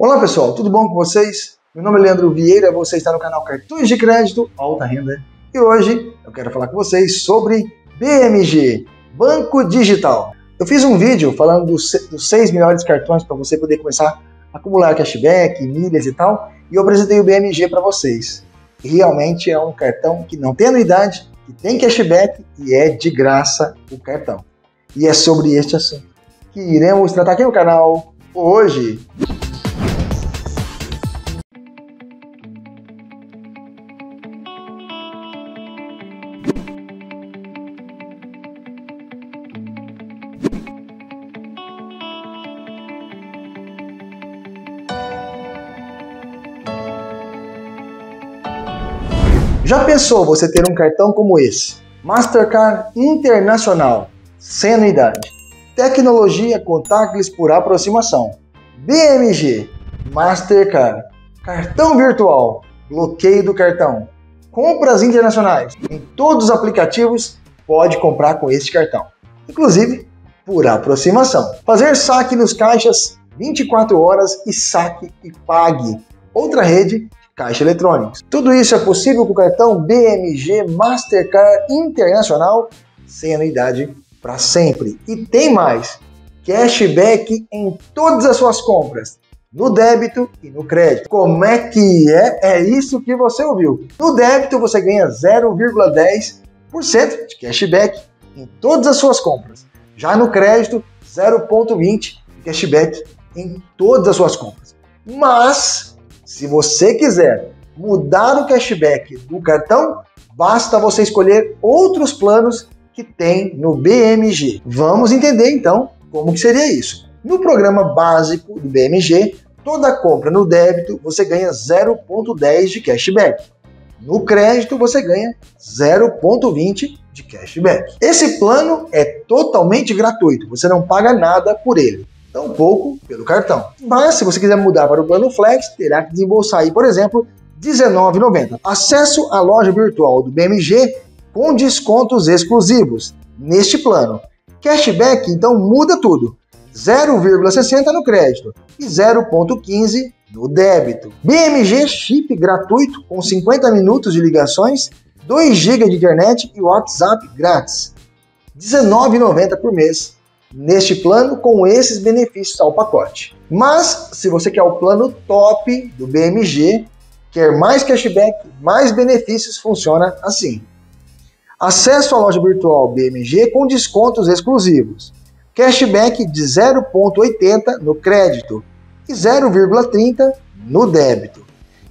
Olá pessoal, tudo bom com vocês? Meu nome é Leandro Vieira, você está no canal Cartões de Crédito Alta Renda e hoje eu quero falar com vocês sobre BMG, Banco Digital. Eu fiz um vídeo falando dos, seis melhores cartões para você poder começar a acumular cashback, milhas e tal, e eu apresentei o BMG para vocês. Realmente é um cartão que não tem anuidade, que tem cashback e é de graça o cartão. E é sobre este assunto que iremos tratar aqui no canal hoje. Já pensou você ter um cartão como esse? Mastercard Internacional, sem anuidade. Tecnologia contactless por aproximação. BMG, Mastercard, cartão virtual, bloqueio do cartão. Compras internacionais. Em todos os aplicativos pode comprar com este cartão. Inclusive por aproximação. Fazer saque nos caixas 24 horas e saque e pague. Outra rede caixa eletrônicos. Tudo isso é possível com o cartão BMG Mastercard Internacional sem anuidade para sempre. E tem mais: cashback em todas as suas compras, no débito e no crédito. Como é que é? É isso que você ouviu. No débito você ganha 0,10% de cashback em todas as suas compras. Já no crédito, 0,20% de cashback em todas as suas compras. Mas se você quiser mudar o cashback do cartão, basta você escolher outros planos que tem no BMG. Vamos entender então como que seria isso. No programa básico do BMG, toda compra no débito você ganha 0,10 de cashback. No crédito você ganha 0,20 de cashback. Esse plano é totalmente gratuito, você não paga nada por ele tampouco pelo cartão. Mas se você quiser mudar para o plano Flex, terá que desembolsar aí, por exemplo, R$19,90. Acesso à loja virtual do BMG com descontos exclusivos neste plano. Cashback então muda tudo. 0,60 no crédito e 0,15 no débito. BMG chip gratuito com 50 minutos de ligações, 2 GB de internet e WhatsApp grátis. R$19,90 por mês neste plano com esses benefícios ao pacote. Mas se você quer o plano top do BMG, quer mais cashback, mais benefícios, funciona assim. Acesso à loja virtual BMG com descontos exclusivos. Cashback de 0,80 no crédito e 0,30 no débito.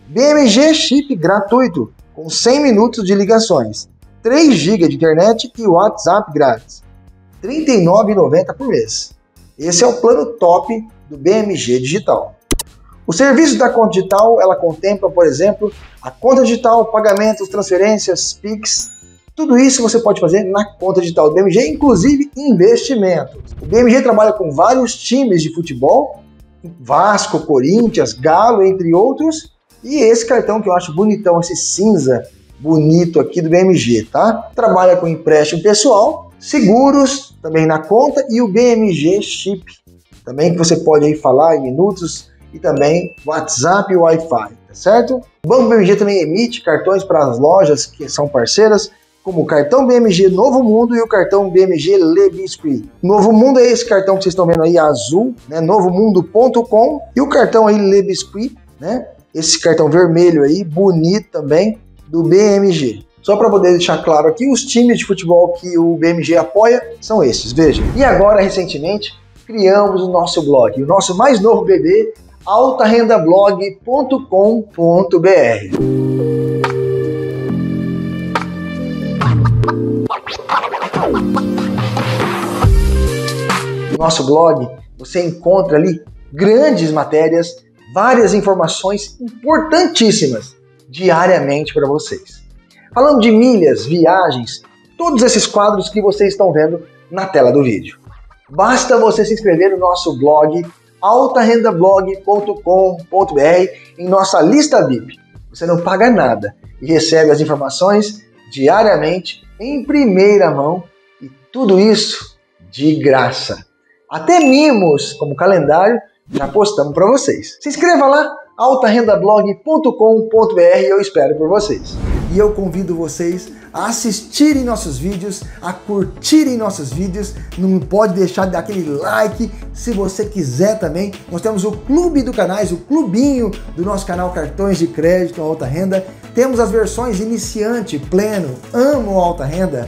BMG chip gratuito com 100 minutos de ligações, 3 GB de internet e WhatsApp grátis. R$ 39,90 por mês. Esse é o plano top do BMG Digital. O serviço da conta digital, ela contempla, por exemplo, a conta digital, pagamentos, transferências, PIX, tudo isso você pode fazer na conta digital do BMG, inclusive investimentos. O BMG trabalha com vários times de futebol, Vasco, Corinthians, Galo, entre outros, e esse cartão que eu acho bonitão, esse cinza bonito aqui do BMG, tá? Trabalha com empréstimo pessoal seguros também na conta e o BMG Chip, também que você pode aí falar em minutos e também WhatsApp e Wi-Fi, tá certo? O Banco BMG também emite cartões para as lojas que são parceiras, como o cartão BMG Novo Mundo e o cartão BMG Le Biscuit. Novo Mundo é esse cartão que vocês estão vendo aí azul, né? novomundo.com e o cartão aí Le Biscuit, né? Esse cartão vermelho aí, bonito também, do BMG. Só para poder deixar claro aqui, os times de futebol que o BMG apoia são esses, veja. E agora, recentemente, criamos o nosso blog, o nosso mais novo bebê, altarendablog.com.br. No nosso blog, você encontra ali grandes matérias, várias informações importantíssimas diariamente para vocês. Falando de milhas, viagens, todos esses quadros que vocês estão vendo na tela do vídeo. Basta você se inscrever no nosso blog altarendablog.com.br em nossa lista VIP. Você não paga nada e recebe as informações diariamente em primeira mão e tudo isso de graça. Até mimos como calendário Já postamos para vocês. Se inscreva lá, altarendablog.com.br, eu espero por vocês. E eu convido vocês a assistirem nossos vídeos, a curtirem nossos vídeos. Não pode deixar de dar aquele like se você quiser também. Nós temos o clube do canais, o clubinho do nosso canal Cartões de Crédito Alta Renda. Temos as versões iniciante, pleno, amo alta renda,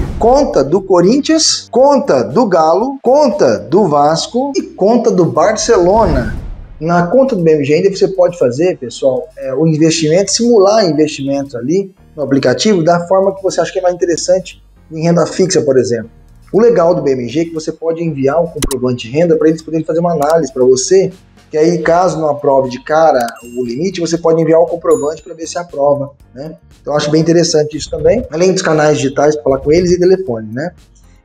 conta do Corinthians, conta do Galo, conta do Vasco e conta do Barcelona. Na conta do BMG ainda você pode fazer, pessoal, é, o investimento, simular investimentos ali no aplicativo da forma que você acha que é mais interessante em renda fixa, por exemplo. O legal do BMG é que você pode enviar um comprovante de renda para eles poderem fazer uma análise para você que aí caso não aprove de cara o limite, você pode enviar o comprovante para ver se aprova, né? Então acho bem interessante isso também, além dos canais digitais falar com eles e telefone, né?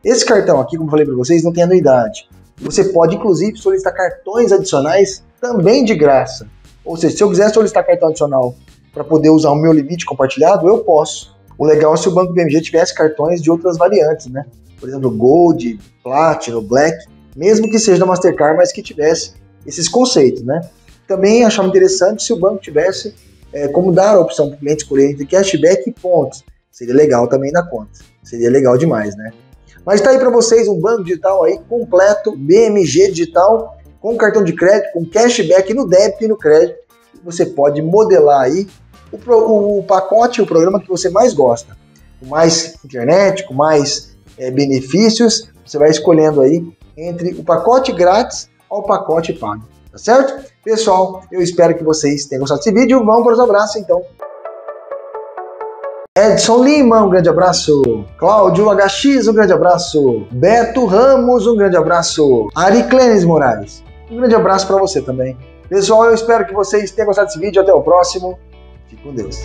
Esse cartão aqui, como falei para vocês, não tem anuidade. Você pode inclusive solicitar cartões adicionais também de graça. Ou seja, se eu quiser solicitar cartão adicional para poder usar o meu limite compartilhado, eu posso. O legal é se o Banco BMG tivesse cartões de outras variantes, né? Por exemplo, Gold, Platinum, Black, mesmo que seja da Mastercard, mas que tivesse esses conceitos, né? Também achava interessante se o banco tivesse é, como dar a opção para o cliente escolher entre cashback e pontos. Seria legal também na conta. Seria legal demais, né? Mas está aí para vocês um banco digital aí completo, BMG digital, com cartão de crédito, com cashback no débito e no crédito. Você pode modelar aí o, o, o pacote, o programa que você mais gosta. Com mais internet, com mais é, benefícios, você vai escolhendo aí entre o pacote grátis ao pacote pago, tá certo? Pessoal, eu espero que vocês tenham gostado desse vídeo. Vamos para os abraços então. Edson Lima, um grande abraço. Cláudio HX, um grande abraço. Beto Ramos, um grande abraço. Ari Clênis Moraes, um grande abraço para você também. Pessoal, eu espero que vocês tenham gostado desse vídeo. Até o próximo. Fique com Deus.